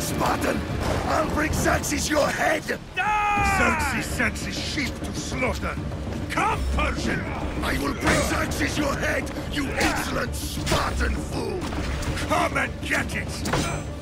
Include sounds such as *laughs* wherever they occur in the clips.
Spartan! I'll bring Xerxes your head! Xerxes sends his sheep to slaughter! Come, Persian! I will bring Xerxes your head, you insolent Spartan fool! Come and get it!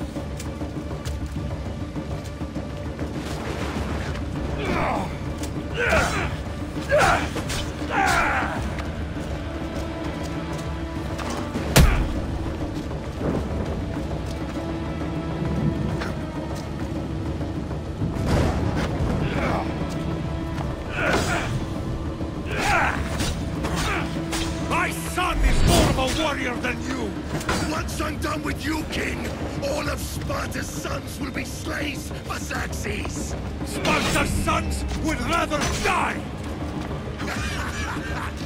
Warrior than you! Once I'm done with you, king, all of Sparta's sons will be slaves for Xerxes! Sparta's sons would rather die! *laughs*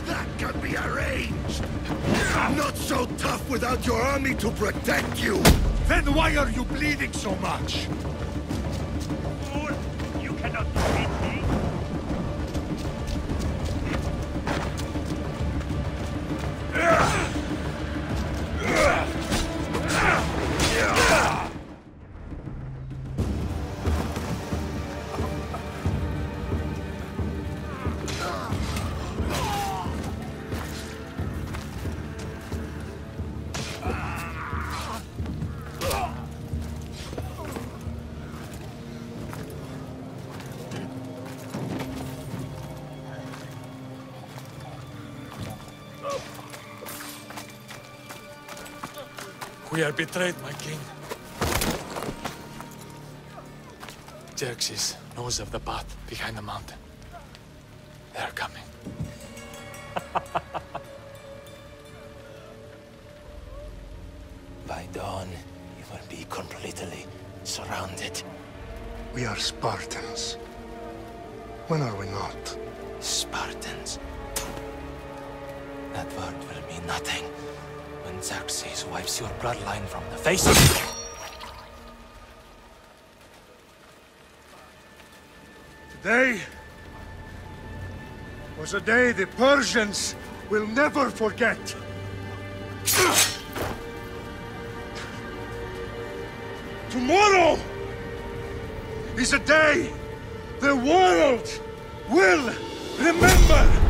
That can be arranged! I'm Not so tough without your army to protect you! Then why are you bleeding so much? Fool! You cannot We are betrayed, my king. Xerxes knows of the path behind the mountain. They are coming. *laughs* By dawn, you will be completely surrounded. We are Spartans. When are we not? Spartans. That word will mean nothing when Xerxes wipes your bloodline from the face of... Today was a day the Persians will never forget. Tomorrow is a day the world will remember.